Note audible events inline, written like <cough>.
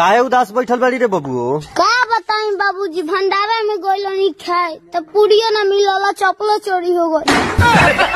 काहे उदास बैठल बाड़ी रे बबुओ का बताई बाबू जी भंडारा में गइल खाए तब पूड़ियो ना मिलल चपलो चोरी हो गई <laughs>